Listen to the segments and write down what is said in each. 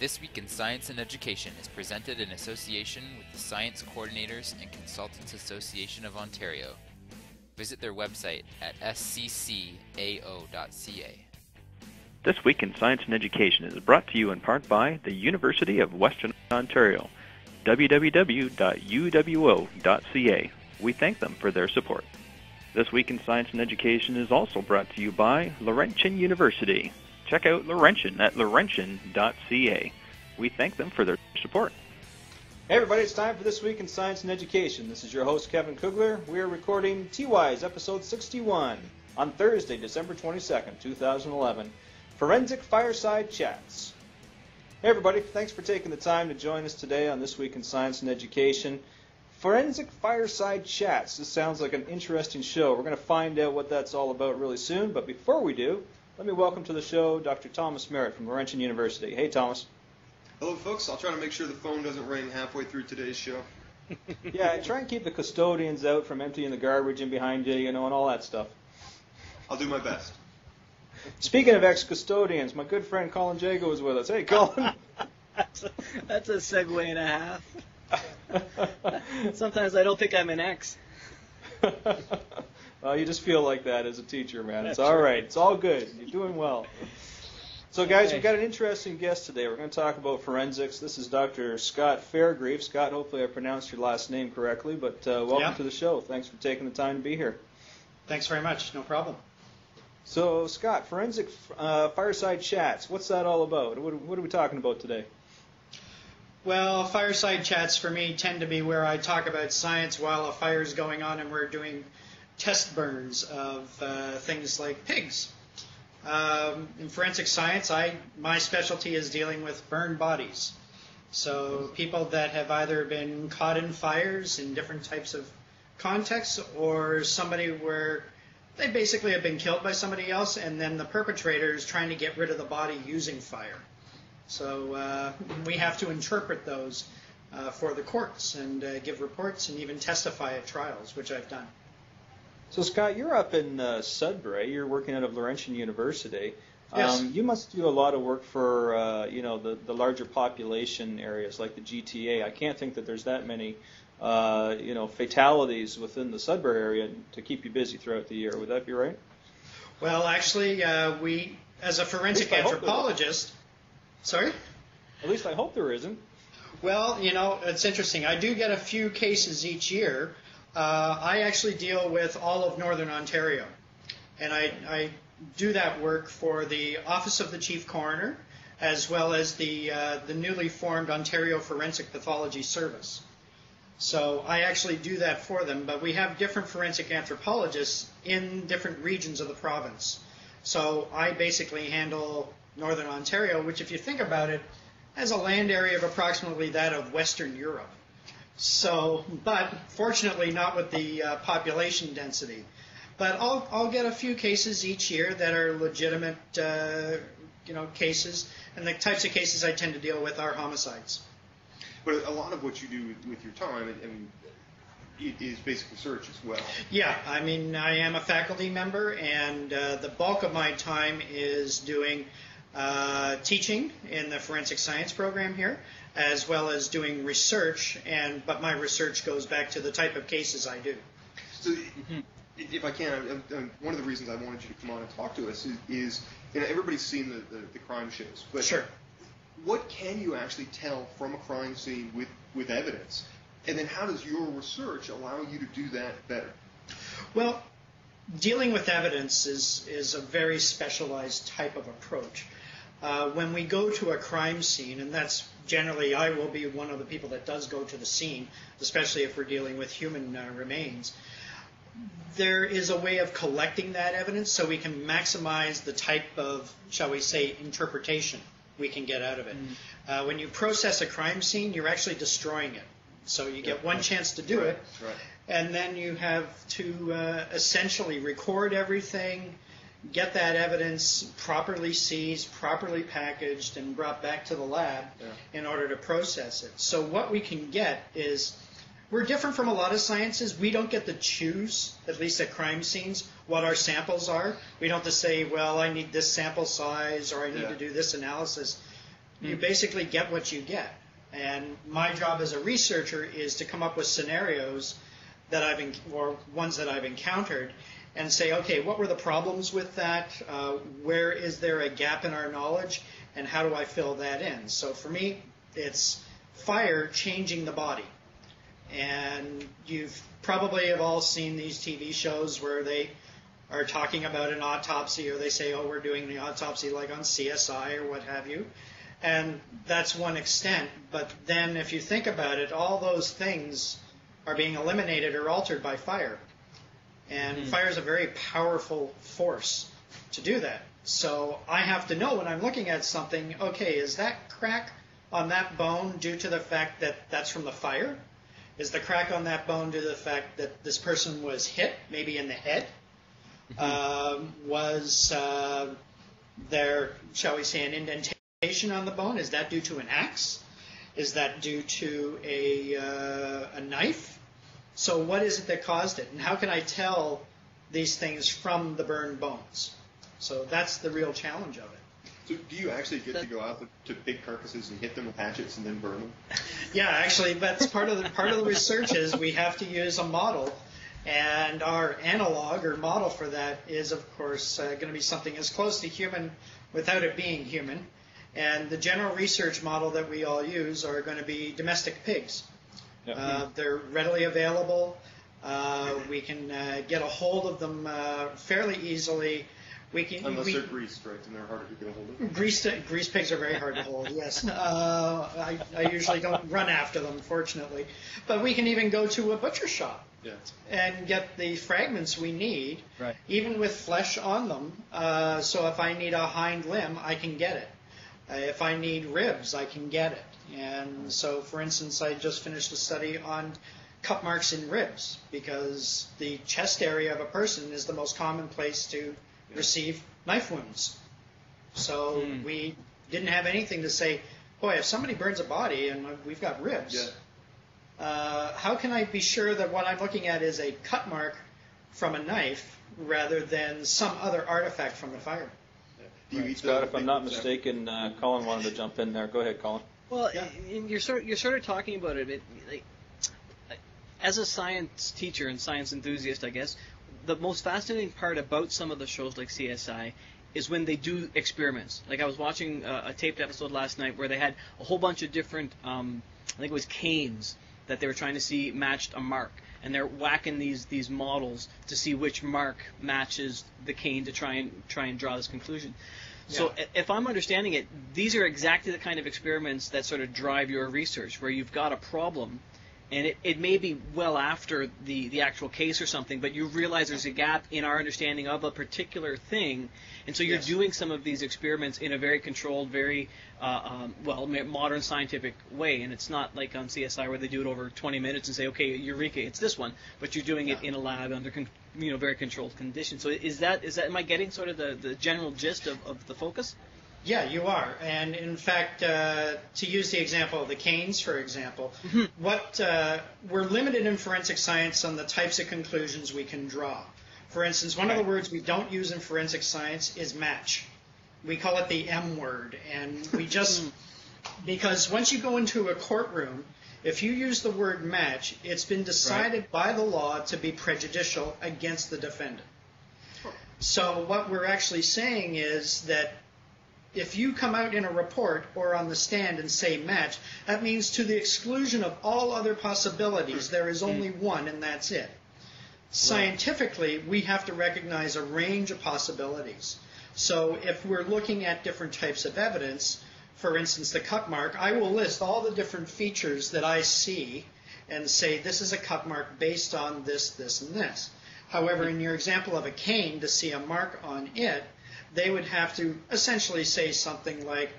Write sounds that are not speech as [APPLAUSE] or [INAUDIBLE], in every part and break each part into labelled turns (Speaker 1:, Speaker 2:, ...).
Speaker 1: This Week in Science and Education is presented in association with the Science Coordinators and Consultants Association of Ontario. Visit their website at sccao.ca.
Speaker 2: This Week in Science and Education is brought to you in part by the University of Western Ontario, www.uwo.ca. We thank them for their support. This Week in Science and Education is also brought to you by Laurentian University. Check out Laurentian at laurentian.ca. We thank them for their support.
Speaker 3: Hey everybody, it's time for This Week in Science and Education. This is your host Kevin Cougler. We are recording T-Wise episode 61 on Thursday, December 22nd, 2011. Forensic Fireside Chats. Hey everybody, thanks for taking the time to join us today on This Week in Science and Education. Forensic Fireside Chats. This sounds like an interesting show. We're going to find out what that's all about really soon, but before we do, let me welcome to the show Dr. Thomas Merritt from Laurentian University. Hey Thomas.
Speaker 4: Hello, folks. I'll try to make sure the phone doesn't ring halfway through today's show. [LAUGHS]
Speaker 3: yeah, try and keep the custodians out from emptying the garbage in behind you, you know, and all that stuff.
Speaker 4: I'll do my best.
Speaker 3: Speaking of ex-custodians, my good friend Colin Jagoe is with us. Hey, Colin.
Speaker 5: that's, [LAUGHS] a, that's a segue and a half. [LAUGHS] Sometimes I don't think I'm an ex.
Speaker 3: well, you just feel like that as a teacher, man. It's all
Speaker 5: right.
Speaker 3: right. It's all good. You're doing well. So, guys, we've got an interesting guest today. We're going to talk about forensics. This is Dr. Scott Fairgrieve. Scott, hopefully I pronounced your last name correctly, but uh, welcome
Speaker 6: Yeah.
Speaker 3: to the show. Thanks for taking the time to be here.
Speaker 6: Thanks very much. No problem.
Speaker 3: So, Scott, forensic uh, fireside chats. What's that all about? What, what are we talking about today?
Speaker 6: Well, fireside chats for me tend to be where I talk about science while a fire's going on and we're doing test burns of uh, things like pigs. Um, in forensic science, I my specialty is dealing with burned bodies. So people that have either been caught in fires in different types of contexts, or somebody where they basically have been killed by somebody else, and then the perpetrator is trying to get rid of the body using fire. So uh, we have to interpret those uh, for the courts and uh, give reports and even testify at trials, which I've done.
Speaker 3: So, Scott, you're up in uh, Sudbury. You're working out of Laurentian University.
Speaker 6: Yes.
Speaker 3: Um, you must do a lot of work for uh, you know the, the larger population areas like the GTA. I can't think that there's that many uh, you know fatalities within the Sudbury area to keep you busy throughout the year. Would that be right?
Speaker 6: Well, actually, uh, we, as a forensic
Speaker 3: At least I hope there
Speaker 6: anthropologist, sorry.
Speaker 3: At least I hope there isn't.
Speaker 6: Well, you know, it's interesting. I do get a few cases each year. Uh, I actually deal with all of Northern Ontario, and I, I do that work for the Office of the Chief Coroner, as well as the uh, the newly formed Ontario Forensic Pathology Service. So I actually do that for them, but we have different forensic anthropologists in different regions of the province. So I basically handle Northern Ontario, which, if you think about it, has a land area of approximately that of Western Europe. So, but fortunately not with the uh, population density. But I'll, I'll get a few cases each year that are legitimate, uh, you know, cases. And the types of cases I tend to deal with are homicides.
Speaker 4: But a lot of what you do with, with your time, I mean, is basic research as well.
Speaker 6: Yeah, I mean, I am a faculty member, and uh, the bulk of my time is doing uh, teaching in the forensic science program here, as well as doing research. And but my research goes back to the type of cases I do.
Speaker 4: So, i- if I can, I- I- one of the reasons I wanted you to come on and talk to us is, is you know, everybody's seen the, the, the crime shows, but
Speaker 6: Sure.
Speaker 4: what can you actually tell from a crime scene with, with evidence? And then how does your research allow you to do that better?
Speaker 6: Well, dealing with evidence is, is a very specialized type of approach. Uh, when we go to a crime scene, and that's generally, I will be one of the people that does go to the scene, especially if we're dealing with human uh, remains. There is a way of collecting that evidence so we can maximize the type of, shall we say, interpretation we can get out of it. Uh, when you process a crime scene, you're actually destroying it. So you get one chance to do it,
Speaker 4: Right.
Speaker 6: and then you have to uh, essentially record everything, get that evidence properly seized, properly packaged, and brought back to the lab
Speaker 4: Yeah.
Speaker 6: in order to process it. So what we can get is we're different from a lot of sciences. We don't get to choose, at least at crime scenes, what our samples are. We don't have to say, well, I need this sample size or I need
Speaker 4: Yeah.
Speaker 6: to do this analysis. You mm. basically get what you get. And my job as a researcher is to come up with scenarios that I've or ones that I've encountered and say, okay, what were the problems with that? Uh, where is there a gap in our knowledge? And how do I fill that in? So for me, it's fire changing the body. And you've probably have all seen these TV shows where they are talking about an autopsy or they say, oh, we're doing the autopsy like on CSI or what have you. And that's one extent. But then if you think about it, all those things are being eliminated or altered by fire. And fire is a very powerful force to do that. So I have to know when I'm looking at something, okay, is that crack on that bone due to the fact that that's from the fire? Is the crack on that bone due to the fact that this person was hit, maybe in the head? Um, was uh, there, shall we say, an indentation on the bone? Is that due to an axe? Is that due to a, uh, a knife? So, what is it that caused it? And how can I tell these things from the burned bones? So, that's the real challenge of it.
Speaker 4: So do you actually get to go out to big carcasses and hit them with hatchets and then burn them? [LAUGHS]
Speaker 6: Yeah, actually, that's part of the part of the research is we have to use a model, and our analog or model for that is, of course, uh, going to be something as close to human without it being human. And the general research model that we all use are going to be domestic pigs.
Speaker 3: Yep.
Speaker 6: Uh, they're readily available. Uh, we can uh, get a hold of them uh, fairly easily. We can
Speaker 4: Unless
Speaker 6: we,
Speaker 4: they're greased, right? And they're harder to get a hold of.
Speaker 6: Grease, grease pigs are very hard to hold, yes. Uh, I, I usually don't run after them, fortunately. But we can even go to a butcher shop
Speaker 4: Yeah.
Speaker 6: and get the fragments we need,
Speaker 5: Right.
Speaker 6: even with flesh on them. Uh, so if I need a hind limb, I can get it. Uh, if I need ribs, I can get it. And so, for instance, I just finished a study on cut marks in ribs because the chest area of a person is the most common place to receive knife wounds. So
Speaker 5: Hmm.
Speaker 6: we didn't have anything to say, boy, if somebody burns a body and we've got ribs,
Speaker 4: Yeah.
Speaker 6: uh, how can I be sure that what I'm looking at is a cut mark from a knife rather than some other artifact from the fire?
Speaker 4: Do you eat
Speaker 3: Scott, if I'm not mistaken, uh, Colin wanted to jump in there. Go ahead, Colin.
Speaker 5: Well,
Speaker 6: Yeah.
Speaker 5: you're sort you're sort of talking about it. it like, as a science teacher and science enthusiast, I guess the most fascinating part about some of the shows like CSI is when they do experiments. Like I was watching a, a taped episode last night where they had a whole bunch of different, um, I think it was canes that they were trying to see matched a mark, and they're whacking these these models to see which mark matches the cane to try and try and draw this conclusion. So
Speaker 6: Yeah.
Speaker 5: if I'm understanding it, these are exactly the kind of experiments that sort of drive your research, where you've got a problem, and it, it may be well after the, the actual case or something, but you realize there's a gap in our understanding of a particular thing, and so you're
Speaker 6: Yes.
Speaker 5: doing some of these experiments in a very controlled, very uh, um, well modern scientific way, and it's not like on CSI where they do it over 20 minutes and say, okay, eureka, it's this one, but you're doing it in a lab under con- you know very controlled conditions. So is that is that am I getting sort of the, the general gist of, of the focus?
Speaker 6: Yeah, you are. And in fact, uh, to use the example of the canes, for example, what uh, we're limited in forensic science on the types of conclusions we can draw. For instance, one of the words we don't use in forensic science is match. We call it the M word, and we just because once you go into a courtroom, if you use the word match, it's been decided by the law to be prejudicial against the defendant. So what we're actually saying is that if you come out in a report or on the stand and say match, that means to the exclusion of all other possibilities, there is only hmm. one and that's it. Scientifically, we have to recognize a range of possibilities. So if we're looking at different types of evidence, for instance, the cut mark, I will list all the different features that I see and say this is a cut mark based on this, this, and this. However, in your example of a cane, to see a mark on it, they would have to essentially say something like,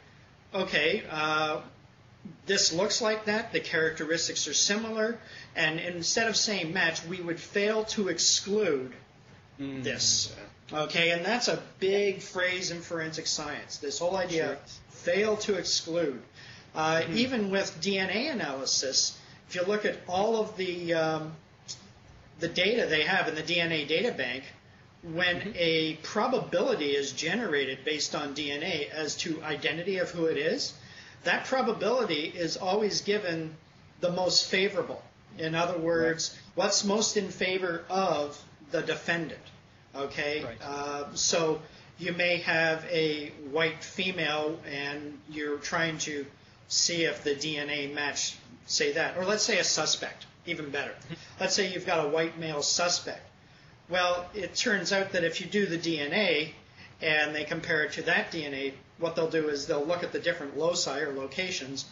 Speaker 6: okay, uh, this looks like that, the characteristics are similar, and instead of saying match, we would fail to exclude this. Okay, and that's a big phrase in forensic science. This whole idea
Speaker 5: Sure.
Speaker 6: of fail to exclude. Uh, Even with DNA analysis, if you look at all of the um, the data they have in the DNA data bank, when a probability is generated based on DNA as to identity of who it is, that probability is always given the most favorable. In other words, what's most in favor of the defendant. Okay?
Speaker 5: Right.
Speaker 6: Uh, so you may have a white female and you're trying to see if the DNA match, say that. Or let's say a suspect, even better. Let's say you've got a white male suspect. Well, it turns out that if you do the DNA and they compare it to that DNA, what they'll do is they'll look at the different loci or locations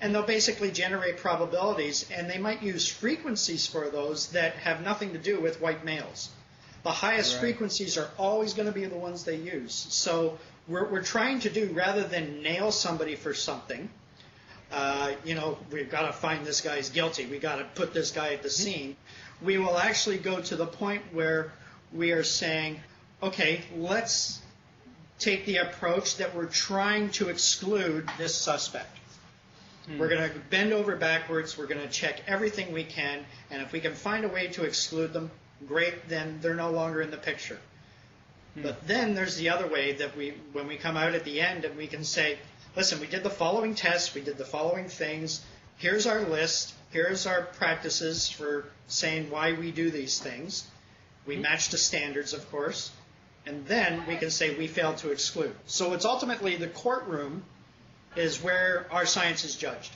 Speaker 6: and they'll basically generate probabilities and they might use frequencies for those that have nothing to do with white males. The highest
Speaker 5: Right.
Speaker 6: frequencies are always going to be the ones they use. So we're, we're trying to do rather than nail somebody for something, uh, you know, we've got to find this guy's guilty. We've got to put this guy at the scene. We will actually go to the point where we are saying, okay, let's take the approach that we're trying to exclude this suspect. Hmm. We're going to bend over backwards. We're going to check everything we can, and if we can find a way to exclude them, great. Then they're no longer in the picture. Hmm. But then there's the other way that we, when we come out at the end, and we can say, listen, we did the following tests, we did the following things. Here's our list. Here's our practices for saying why we do these things. We hmm. match the standards, of course, and then we can say we failed to exclude. So it's ultimately the courtroom is where our science is judged.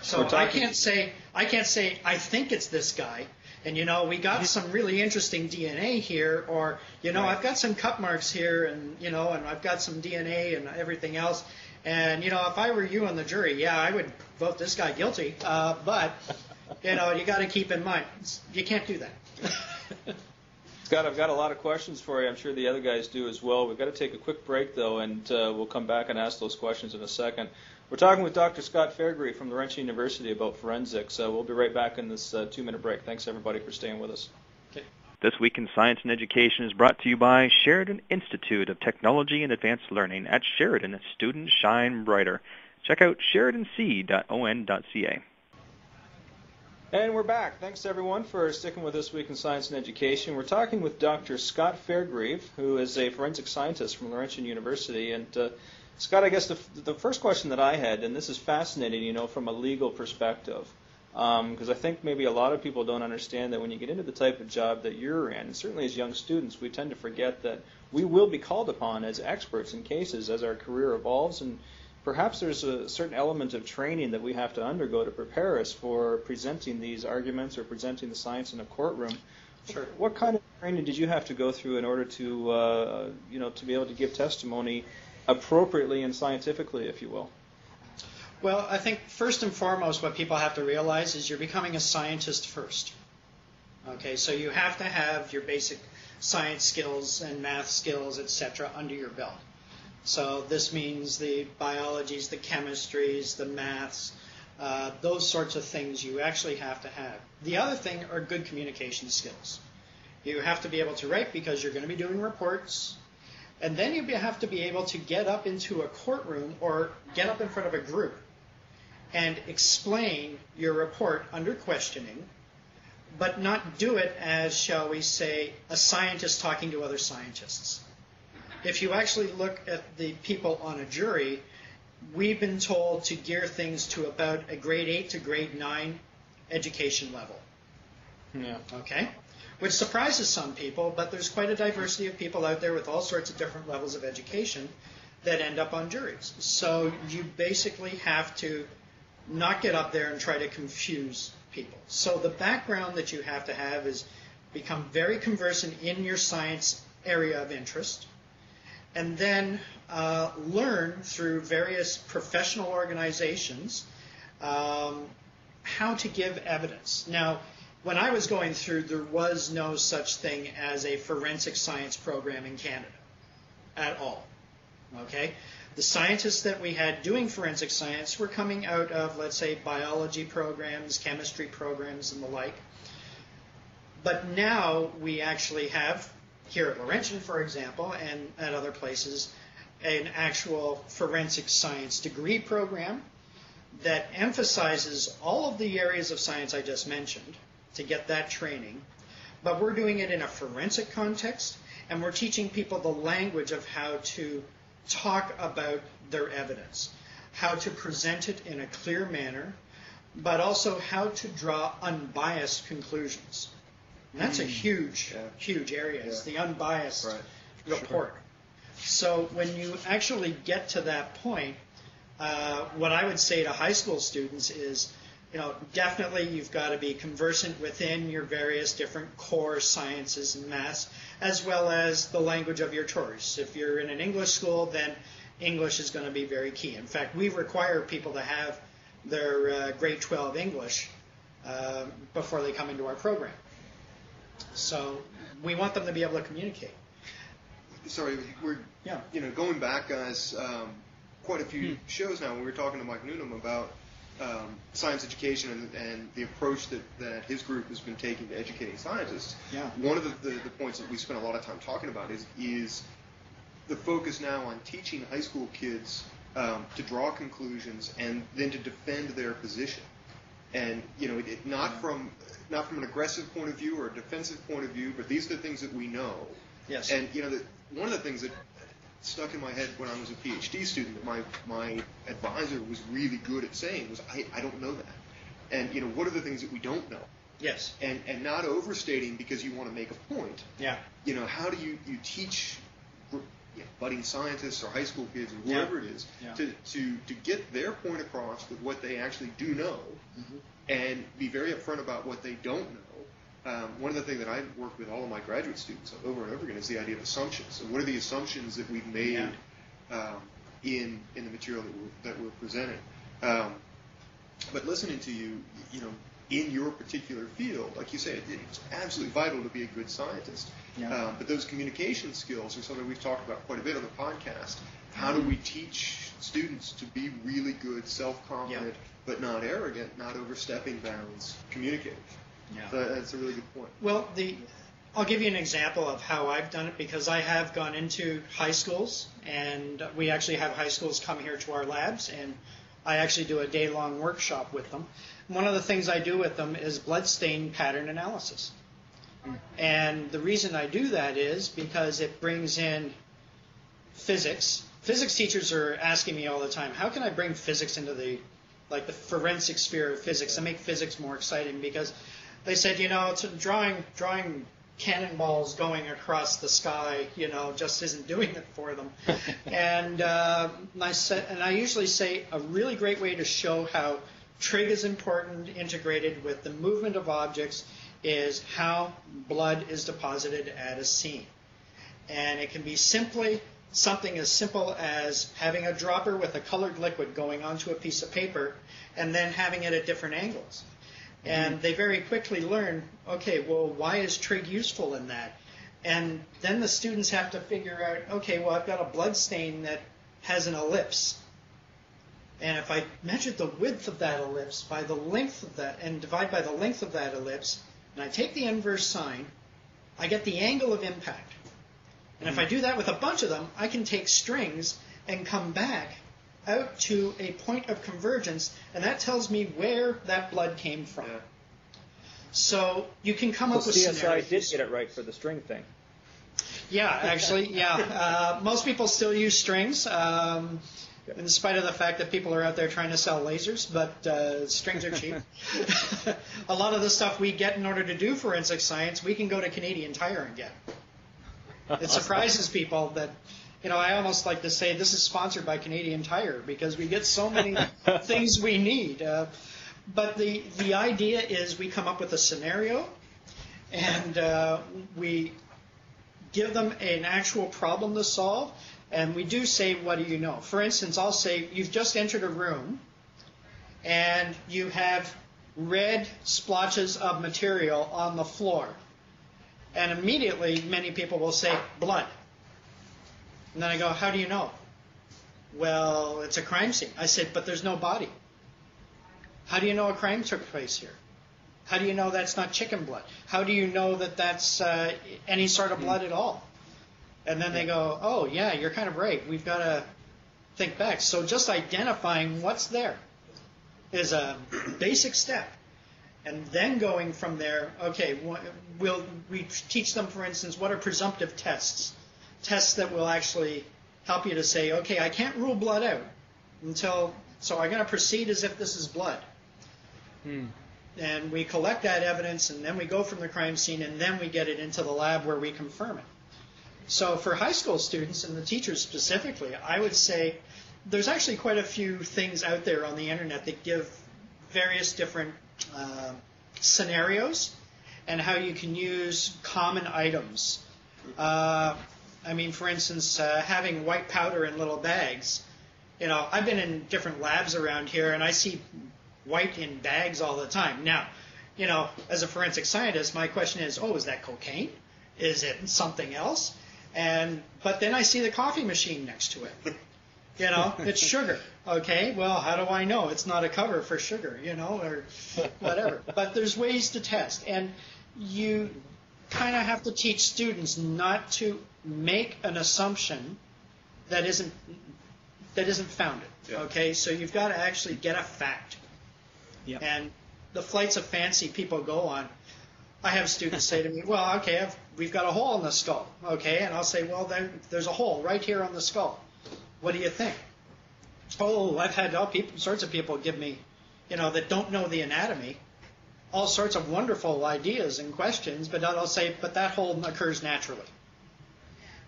Speaker 6: So I can't say I can't say I think it's this guy. And you know, we got hmm. some really interesting DNA here, or you know, I've got some cut marks here, and you know, and I've got some DNA and everything else. And you know, if I were you on the jury, yeah, I would vote this guy guilty. Uh, but you know, you got to keep in mind, you can't do that. [LAUGHS]
Speaker 3: Scott, I've got a lot of questions for you. I'm sure the other guys do as well. We've got to take a quick break, though, and uh, we'll come back and ask those questions in a second. We're talking with Dr. Scott Fairgrieve from Laurentian University about forensics. Uh, we'll be right back in this uh, two-minute break. Thanks, everybody, for staying with us. This Week in Science and Education is brought to you by Sheridan Institute of Technology and Advanced Learning. At Sheridan, students shine brighter. Check out sheridanc.on.ca. And we're back. Thanks everyone for sticking with This Week in Science and Education. We're talking with Dr. Scott Fairgrieve, who is a forensic scientist from Laurentian University. And uh, Scott, I guess the, the first question that I had, and this is fascinating, you know, from a legal perspective, because I think maybe a lot of people don't understand that when you get into the type of job that you're in, and certainly as young students, we tend to forget that we will be called upon as experts in cases as our career evolves and perhaps there's a certain element of training that we have to undergo to prepare us for presenting these arguments or presenting the science in a courtroom.
Speaker 6: Sure.
Speaker 3: What kind of training did you have to go through in order to, uh, you know, to be able to give testimony appropriately and scientifically, if you will?
Speaker 6: Well, I think first and foremost, what people have to realize is you're becoming a scientist first. Okay, so you have to have your basic science skills and math skills, etc., under your belt. So this means the biologies, the chemistries, the maths, uh, those sorts of things you actually have to have. The other thing are good communication skills. You have to be able to write because you're going to be doing reports, and then you have to be able to get up into a courtroom or get up in front of a group and explain your report under questioning, but not do it as, shall we say, a scientist talking to other scientists. If you actually look at the people on a jury, we've been told to gear things to about a grade 8 to grade 9 education level.
Speaker 3: Yeah.
Speaker 6: Okay? Which surprises some people, but there's quite a diversity of people out there with all sorts of different levels of education that end up on juries. So you basically have to not get up there and try to confuse people. So the background that you have to have is become very conversant in your science area of interest, and then uh, learn through various professional organizations um, how to give evidence. Now, when I was going through, there was no such thing as a forensic science program in Canada at all. Okay? The scientists that we had doing forensic science were coming out of, let's say, biology programs, chemistry programs, and the like. But now we actually have, here at Laurentian, for example, and at other places, an actual forensic science degree program that emphasizes all of the areas of science I just mentioned to get that training. But we're doing it in a forensic context, and we're teaching people the language of how to talk about their evidence, how to present it in a clear manner, but also how to draw unbiased conclusions. And that's a huge,
Speaker 4: Yeah.
Speaker 6: huge area.
Speaker 4: Yeah.
Speaker 6: the unbiased
Speaker 4: Right.
Speaker 6: report. So when you actually get to that point, uh, what I would say to high school students is, you know, definitely you've got to be conversant within your various different core sciences and maths, as well as the language of your choice. If you're in an English school, then English is going to be very key. In fact, we require people to have their uh, grade 12 English uh, before they come into our program. So we want them to be able to communicate.
Speaker 4: Sorry, we're
Speaker 6: Yeah.
Speaker 4: you know going back, guys. Um, quite a few shows now. We were talking to Mike Noonan about um, science education and, and the approach that, that his group has been taking to educating scientists.
Speaker 6: Yeah.
Speaker 4: One of the, the, the points that we spent a lot of time talking about is is the focus now on teaching high school kids um, to draw conclusions and then to defend their position. And you know, it, not from not from an aggressive point of view or a defensive point of view, but these are the things that we know.
Speaker 6: Yes.
Speaker 4: And you know, the, one of the things that stuck in my head when I was a PhD student that my my advisor was really good at saying was, I, I don't know that. And you know, what are the things that we don't know?
Speaker 6: Yes.
Speaker 4: And and not overstating because you want to make a point.
Speaker 6: Yeah.
Speaker 4: You know, how do you you teach you know, budding scientists or high school kids or
Speaker 6: Yeah.
Speaker 4: whoever it is
Speaker 6: Yeah.
Speaker 4: to, to to get their point across with what they actually do know,
Speaker 6: Mm-hmm.
Speaker 4: and be very upfront about what they don't know. Um, one of the things that I work with all of my graduate students over and over again is the idea of assumptions. So, what are the assumptions that we've made
Speaker 6: Yeah.
Speaker 4: um, in in the material that we're, that we're presenting? Um, but listening to you, you know, in your particular field, like you say, it, it's absolutely vital to be a good scientist.
Speaker 6: Yeah.
Speaker 4: Um, but those communication skills are something we've talked about quite a bit on the podcast. How do we teach students to be really good, self-confident,
Speaker 6: Yeah.
Speaker 4: but not arrogant, not overstepping bounds communicators?
Speaker 6: Yeah.
Speaker 4: So that's a really good point.
Speaker 6: Well, the I'll give you an example of how I've done it because I have gone into high schools and we actually have high schools come here to our labs and I actually do a day long workshop with them. One of the things I do with them is blood stain pattern analysis. And the reason I do that is because it brings in physics. Physics teachers are asking me all the time, how can I bring physics into the like the forensic sphere of physics and make physics more exciting because they said, you know, to drawing drawing cannonballs going across the sky, you know, just isn't doing it for them. [LAUGHS] and uh, I said, and I usually say a really great way to show how trig is important, integrated with the movement of objects, is how blood is deposited at a scene. And it can be simply something as simple as having a dropper with a colored liquid going onto a piece of paper and then having it at different angles. And mm-hmm. they very quickly learn, okay, well, why is trig useful in that? And then the students have to figure out, okay, well, I've got a blood stain that has an ellipse. And if I measure the width of that ellipse by the length of that and divide by the length of that ellipse, and I take the inverse sine, I get the angle of impact. And if mm-hmm. I do that with a bunch of them, I can take strings and come back out to a point of convergence, and that tells me where that blood came from.
Speaker 4: Yeah.
Speaker 6: So you can come
Speaker 3: So
Speaker 6: up with
Speaker 3: CSI
Speaker 6: scenarios.
Speaker 3: did get it right for the string thing.
Speaker 6: Yeah, actually, yeah. Uh, most people still use strings, um, in spite of the fact that people are out there trying to sell lasers, but uh, strings are cheap. [LAUGHS] a lot of the stuff we get in order to do forensic science, we can go to Canadian Tire and get. It surprises people that, you know, I almost like to say this is sponsored by Canadian Tire because we get so many [LAUGHS] things we need. Uh, but the the idea is we come up with a scenario, and uh, we give them an actual problem to solve, and we do say, what do you know? For instance, I'll say, you've just entered a room, and you have red splotches of material on the floor. And immediately, many people will say, blood. And then I go, how do you know? Well, it's a crime scene. I said, but there's no body. How do you know a crime took place here? How do you know that's not chicken blood? How do you know that that's uh, any sort of blood at all? And then they go, oh, yeah, you're kind of right. We've got to think back. So just identifying what's there is a basic step. And then going from there, okay, we'll we teach them, for instance, what are presumptive tests? Tests that will actually help you to say, okay, I can't rule blood out, until so I'm going to proceed as if this is blood.
Speaker 5: Hmm.
Speaker 6: And we collect that evidence, and then we go from the crime scene, and then we get it into the lab where we confirm it. So for high school students and the teachers specifically, I would say there's actually quite a few things out there on the internet that give various different uh, scenarios and how you can use common items. Uh, I mean, for instance, uh, having white powder in little bags. You know, I've been in different labs around here, and I see white in bags all the time. Now, you know, as a forensic scientist, my question is, oh, is that cocaine? Is it something else? And but then I see the coffee machine next to it. [LAUGHS] You know, it's sugar. Okay, well, how do I know it's not a cover for sugar? You know, or whatever. [LAUGHS] But there's ways to test, and you kind of have to teach students not to make an assumption that isn't that isn't founded.
Speaker 4: Yeah.
Speaker 6: Okay, so you've got to actually get a fact.
Speaker 5: Yep.
Speaker 6: And the flights of fancy people go on. I have students say to me, "Well, okay, I've, we've got a hole in the skull." Okay, and I'll say, "Well, there, there's a hole right here on the skull. What do you think?" Oh, I've had all people, sorts of people give me, you know, that don't know the anatomy, all sorts of wonderful ideas and questions, but I'll say, "But that hole occurs naturally."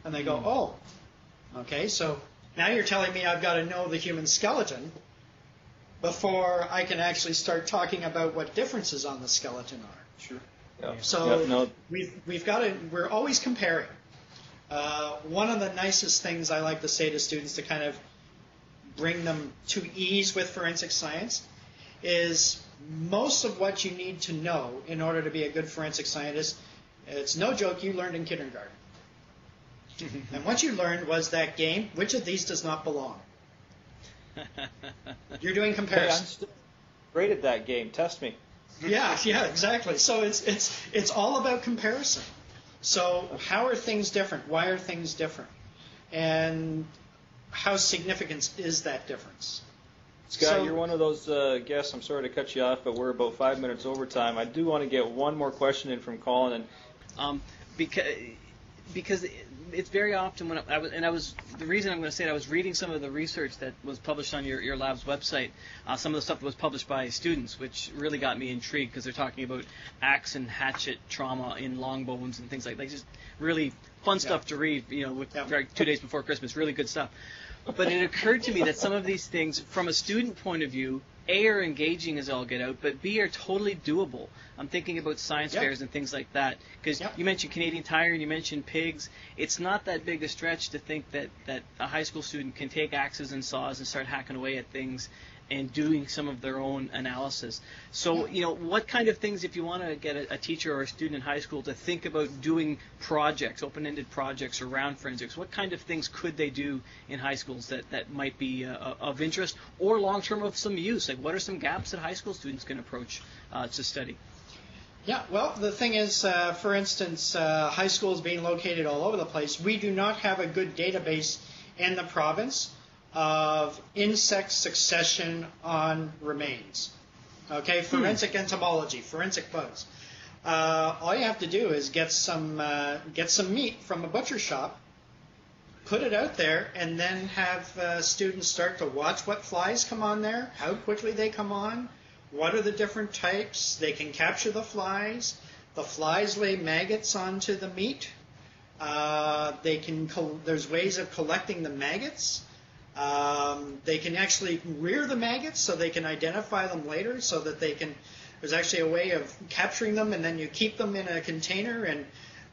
Speaker 6: And they go, "Oh, okay, so now you're telling me I've got to know the human skeleton." Before I can actually start talking about what differences on the skeleton are.
Speaker 4: Sure.
Speaker 2: Yeah.
Speaker 6: So
Speaker 2: Yeah, no,
Speaker 6: we've we've got to we're always comparing. Uh, one of the nicest things I like to say to students to kind of bring them to ease with forensic science is most of what you need to know in order to be a good forensic scientist. It's no joke you learned in kindergarten. [LAUGHS] and what you learned was that game. Which of these does not belong? [LAUGHS] You're doing
Speaker 3: Hey, I'm
Speaker 6: comparison.
Speaker 3: great at that game. Test me. [LAUGHS]
Speaker 6: Yeah, yeah, exactly. So it's it's it's all about comparison. So how are things different? Why are things different? And how significant is that difference?
Speaker 3: Scott,
Speaker 6: So-
Speaker 3: you're one of those uh, guests. I'm sorry to cut you off, but we're about five minutes over time. I do want to get one more question in from Colin, and
Speaker 5: um, because because it's very often when I, I was and I was the reason I'm going to say it I was reading some of the research that was published on your, your lab's website uh, some of the stuff that was published by students which really got me intrigued because they're talking about axe and hatchet trauma in long bones and things like that just really fun stuff to read you know with
Speaker 6: Yeah.
Speaker 5: right, two days before Christmas really good stuff but it occurred to me that some of these things, from a student point of view, A, are engaging as all get out, but B, are totally doable. I'm thinking about science
Speaker 6: Yeah.
Speaker 5: fairs and things like that. Because
Speaker 6: Yeah.
Speaker 5: you mentioned Canadian Tire and you mentioned pigs. It's not that big a stretch to think that, that a high school student can take axes and saws and start hacking away at things and doing some of their own analysis. So, you know, what kind of things, if you want to get a, a teacher or a student in high school to think about doing projects, open-ended projects around forensics, what kind of things could they do in high schools that, that might be uh, of interest or long-term of some use? Like, what are some gaps that high school students can approach uh, to study?
Speaker 6: Yeah, well, the thing is, uh, for instance, uh, high schools being located all over the place, we do not have a good database in the province of insect succession on remains. Okay, forensic entomology, forensic bugs. Uh, all you have to do is get some uh, get some meat from a butcher shop, put it out there, and then have uh, students start to watch what flies come on there, how quickly they come on, what are the different types. They can capture the flies. The flies lay maggots onto the meat. Uh, they can. Col- there's ways of collecting the maggots. Um, they can actually rear the maggots so they can identify them later, so that they can. There's actually a way of capturing them, and then you keep them in a container, and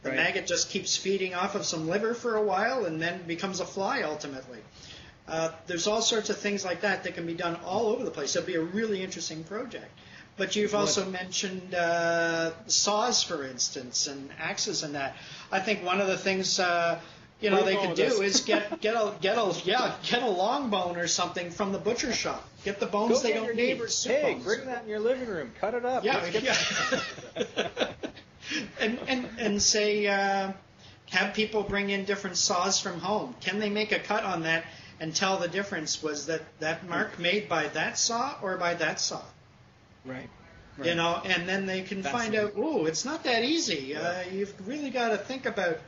Speaker 6: the
Speaker 5: Right.
Speaker 6: maggot just keeps feeding off of some liver for a while, and then becomes a fly ultimately. Uh, there's all sorts of things like that that can be done all over the place. It'll be a really interesting project. But you've also mentioned uh, saws, for instance, and axes and that. I think one of the things uh, you know
Speaker 3: Where are
Speaker 6: they
Speaker 3: you
Speaker 6: could do
Speaker 3: with
Speaker 6: is get get a get a yeah get a long bone or something from the butcher shop. Get the bones
Speaker 3: go
Speaker 6: they
Speaker 3: get
Speaker 6: don't
Speaker 3: your
Speaker 6: need.
Speaker 3: neighbor's pig.
Speaker 6: bones.
Speaker 3: Bring that in your living room. Cut it up.
Speaker 6: Yeah, yeah. [LAUGHS] and and and say uh, have people bring in different saws from home. Can they make a cut on that and tell the difference? Was that that mark made by that saw or by that saw?
Speaker 5: Right.
Speaker 6: You know, and then they can find out.
Speaker 5: Fascinating.
Speaker 6: Ooh, it's not that easy. Uh, you've really got to think about.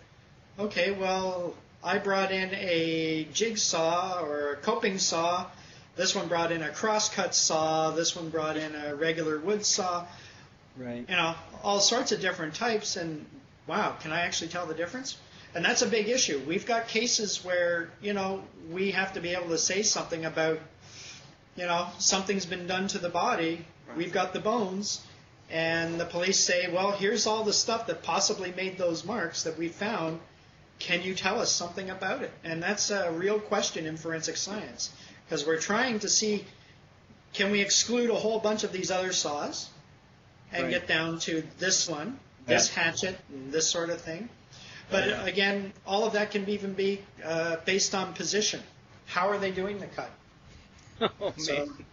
Speaker 6: Okay, well, I brought in a jigsaw or a coping saw This one brought in a crosscut saw. This one brought in a regular wood saw.
Speaker 5: Right.
Speaker 6: You know, all sorts of different types. And wow, can I actually tell the difference? And that's a big issue. We've got cases where, you know, we have to be able to say something about, you know, something's been done to the body. We've got the bones. And the police say, well, here's all the stuff that possibly made those marks that we found. Can you tell us something about it? And that's a real question in forensic science because we're trying to see can we exclude a whole bunch of these other saws and
Speaker 5: Right.
Speaker 6: get down to this one, this hatchet, and this sort of thing. But again, all of that can even be uh, based on position. How are they doing the cut? [LAUGHS]
Speaker 5: Oh,
Speaker 6: So,
Speaker 5: man.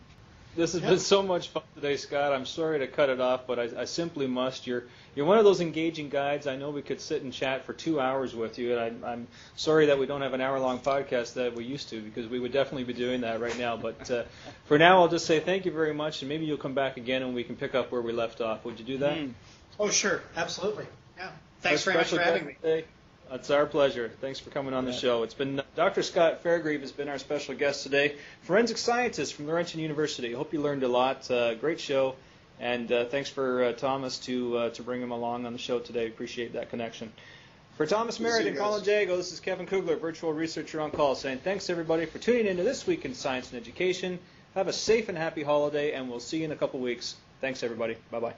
Speaker 3: This has
Speaker 6: Yeah.
Speaker 3: been so much fun today, Scott. I'm sorry to cut it off, but I, I simply must. You're you're one of those engaging guides. I know we could sit and chat for two hours with you, and I, I'm sorry that we don't have an hour-long podcast that we used to, because we would definitely be doing that right now. But uh, [LAUGHS] for now, I'll just say thank you very much, and maybe you'll come back again and we can pick up where we left off. Would you do that?
Speaker 5: Mm.
Speaker 6: oh, sure, absolutely. Yeah. Thanks
Speaker 3: Our
Speaker 6: very much for having me.
Speaker 3: today- It's our pleasure. Thanks for coming on the show. It's been Dr. Scott Fairgrieve has been our special guest today, forensic scientist from Laurentian University. Hope you learned a lot. Uh, great show, and uh, thanks for uh, Thomas to uh, to bring him along on the show today. Appreciate that connection. For Thomas Merritt and. Colin Jagoe, this is Kevin Cougler, virtual researcher on call, saying thanks everybody for tuning into this week in Science and Education. Have a safe and happy holiday, and we'll see you in a couple weeks. Thanks everybody. Bye bye.